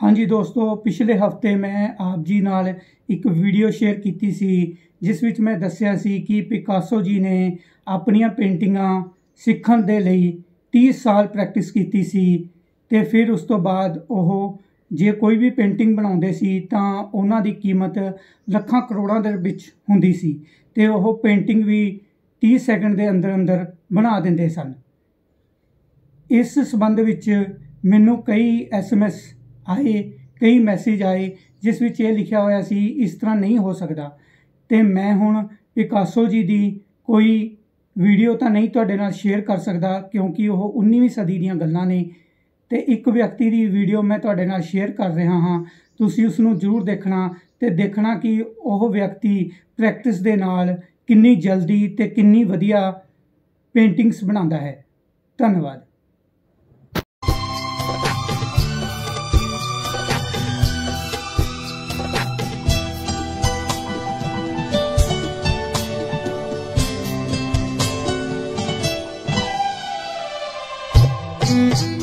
ਹਾਂਜੀ ਦੋਸਤੋ, ਪਿਛਲੇ ਹਫ਼ਤੇ ਮੈਂ ਆਪ ਜੀ ਨਾਲ ਇੱਕ ਵੀਡੀਓ ਸ਼ੇਅਰ ਕੀਤੀ ਸੀ, ਜਿਸ ਵਿੱਚ ਮੈਂ ਦੱਸਿਆ ਸੀ ਕਿ ਪਿਕਾਸੋ ਜੀ ਨੇ ਆਪਣੀਆਂ ਪੇਂਟਿੰਗਾਂ ਸਿੱਖਣ ਦੇ ਲਈ 30 ਸਾਲ ਪ੍ਰੈਕਟਿਸ ਕੀਤੀ ਸੀ ਤੇ ਫਿਰ ਉਸ ਤੋਂ ਬਾਅਦ ਉਹ ਜੇ ਕੋਈ ਵੀ ਪੇਂਟਿੰਗ ਬਣਾਉਂਦੇ ਸੀ ਤਾਂ ਉਹਨਾਂ ਦੀ ਕੀਮਤ ਲੱਖਾਂ ਕਰੋੜਾਂ ਦੇ ਵਿੱਚ ਹੁੰਦੀ ਸੀ ਤੇ ਉਹ ਪੇਂਟਿੰਗ ਵੀ 30 ਸੈਕਿੰਡ ਦੇ ਅੰਦਰ ਅੰਦਰ ਬਣਾ ਦਿੰਦੇ ਸਨ। ਇਸ ਸਬੰਧ ਵਿੱਚ ਮੈਨੂੰ ਕਈ ਐਸਐਮਐਸ ਆਏ, ਕਈ ਮੈਸੇਜ ਆਏ, ਜਿਸ ਵਿੱਚ ਇਹ ਲਿਖਿਆ ਹੋਇਆ ਸੀ, ਇਸ ਤਰ੍ਹਾਂ ਨਹੀਂ ਹੋ ਸਕਦਾ। ਤੇ ਮੈਂ ਹੁਣ ਪਿਕਾਸੋ ਜੀ ਦੀ ਕੋਈ ਵੀਡੀਓ ਤਾਂ ਨਹੀਂ ਤੁਹਾਡੇ ਨਾਲ ਸ਼ੇਅਰ ਕਰ ਸਕਦਾ, ਕਿਉਂਕਿ ਉਹ 19ਵੀਂ ਸਦੀ ਦੀਆਂ ਗੱਲਾਂ ਨੇ। ਤੇ ਇੱਕ ਵਿਅਕਤੀ ਦੀ ਵੀਡੀਓ ਮੈਂ ਤੁਹਾਡੇ ਨਾਲ ਸ਼ੇਅਰ ਕਰ ਰਿਹਾ ਹਾਂ। ਤੁਸੀਂ ਉਸ ਨੂੰ ਜ਼ਰੂਰ ਦੇਖਣਾ ਤੇ ਦੇਖਣਾ ਕਿ ਉਹ ਵਿਅਕਤੀ ਪ੍ਰੈਕਟਿਸ ਦੇ ਨਾਲ ਕਿੰਨੀ ਜਲਦੀ ਤੇ ਕਿੰਨੀ ਵਧੀਆ ਪੇਂਟਿੰਗਸ ਬਣਾਉਂਦਾ ਹੈ। ਧੰਨਵਾਦ। Thank you